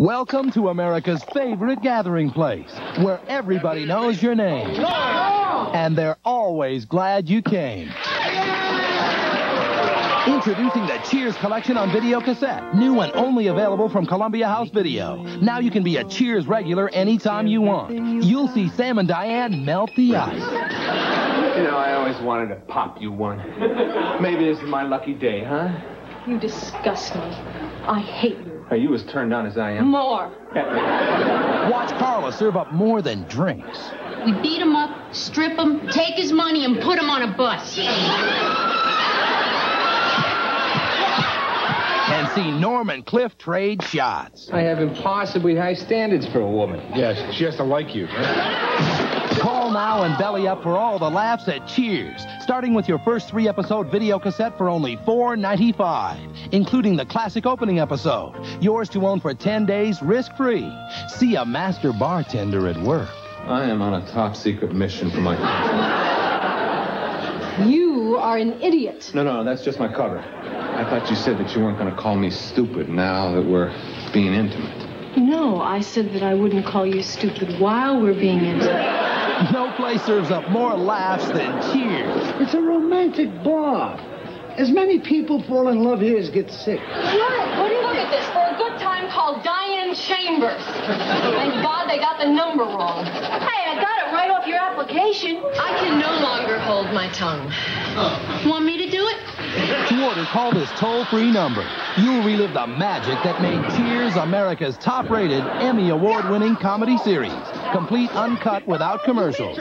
Welcome to America's favorite gathering place, where everybody knows your name. And they're always glad you came. Introducing the Cheers collection on video cassette, new and only available from Columbia House Video. Now you can be a Cheers regular anytime you want. You'll see Sam and Diane melt the ice. You know, I always wanted to pop you one. Maybe this is my lucky day, huh? You disgust me. I hate you. Are you as turned on as I am? More. Watch Carla serve up more than drinks. We beat him up, strip him, take his money, and put him on a bus. And see Norm and Cliff trade shots. I have impossibly high standards for a woman. Yes, she has to like you. Call now and belly up for all the laughs at Cheers, starting with your first three episode video cassette for only $4.95, including the classic opening episode. Yours to own for 10 days risk free. See a master bartender at work. I am on a top secret mission for my. You are an idiot. No, no, that's just my cover. I thought you said that you weren't going to call me stupid now that we're being intimate. No, I said that I wouldn't call you stupid while we're being intimate. No place serves up more laughs than Cheers. It's a romantic bar. As many people fall in love here as get sick. What? What do you look at this for a good time called Diane Chambers? Thank God they got the number wrong. Hey, Application. I can no longer hold my tongue. Want me to do it? To order, call this toll-free number. You'll relive the magic that made Cheers America's top-rated, Emmy Award-winning comedy series, complete uncut without commercials.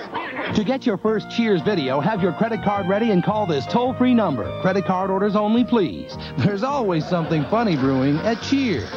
To get your first Cheers video, have your credit card ready and call this toll-free number. Credit card orders only, please. There's always something funny brewing at Cheers.